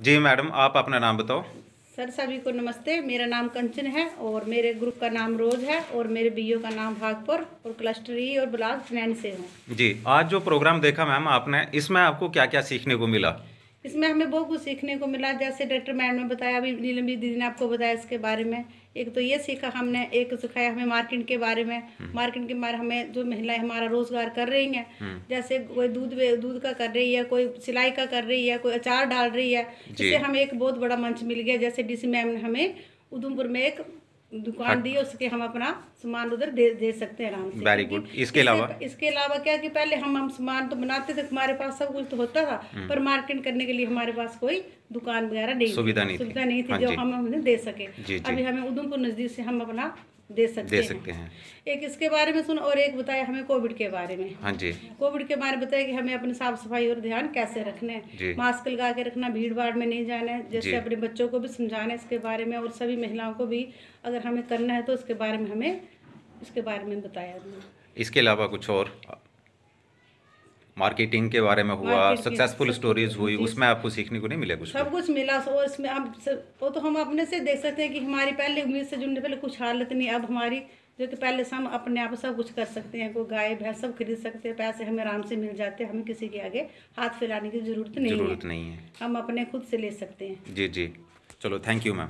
जी madam आप अपना नाम बताओ। सर सभी को नमस्ते। मेरा नाम कंचन है और मेरे ग्रुप का नाम रोज है और मेरे बीओ का नाम भागपुर और क्लस्टर ई और ब्लॉक फ्रैंड से हूँ। जी आज जो प्रोग्राम देखा मैम आपने इसमें आपको क्या क्या सीखने को मिला? इसमें हमें बहुत कुछ सीखने को मिला जैसे डॉक्टर मैडम ने बताया अभी नीलम दीदी ने आपको बताया इसके बारे में। एक तो ये सीखा हमने एक सिखाया हमें मार्केट के बारे में। मार्केट के बारे हमें जो महिलाएँ हमारा रोज़गार कर रही हैं जैसे कोई दूध दूध का कर रही है कोई सिलाई का कर रही है कोई अचार डाल रही है जिससे हमें एक बहुत बड़ा मंच मिल गया। जैसे डीसी मैम ने हमें उधमपुर में एक दुकान दी है उसके हम अपना सामान उधर दे दे सकते हैं आराम से। वेरी गुड इसके अलावा? इसके अलावा क्या कि पहले हम हम सामान तो बनाते थे हमारे पास सब कुछ तो होता था पर मार्केट करने के लिए हमारे पास कोई दुकान वगैरह नहीं सुविधा नहीं थी। सुविधा नहीं थी हाँ जो हम दे सके। अभी हमें उधमपुर नज़दीक से हम अपना दे सकते दे सकते हैं। हैं एक इसके बारे में सुन और एक बताया हमें कोविड के बारे में। हाँ जी। कोविड के बारे में बताया कि हमें अपनी साफ़ सफ़ाई और ध्यान कैसे रखने। हैं। मास्क लगा के रखना भीड़ भाड़ में नहीं जाना है जैसे अपने बच्चों को भी समझाना है इसके बारे में और सभी महिलाओं को भी अगर हमें करना है तो इसके बारे में हमें इसके बारे में बताया। इसके अलावा कुछ और मार्केटिंग के बारे में हुआ सक्सेसफुल स्टोरीज हुई उसमें आपको सीखने को नहीं मिला कुछ सब कुछ मिला और इसमें सब- वो तो हम अपने से देख सकते हैं कि हमारी पहले उम्मीद से जुड़ने पहले कुछ हालत नहीं अब हमारी जो कि पहले से हम अपने आप सब कुछ कर सकते हैं कोई गाय भैंस सब खरीद सकते हैं पैसे हमें आराम से मिल जाते हैं हमें किसी के आगे हाथ फैलाने की ज़रूरत नहीं ज़रूरत नहीं है। हम अपने खुद से ले सकते हैं। जी जी। चलो थैंक यू मैम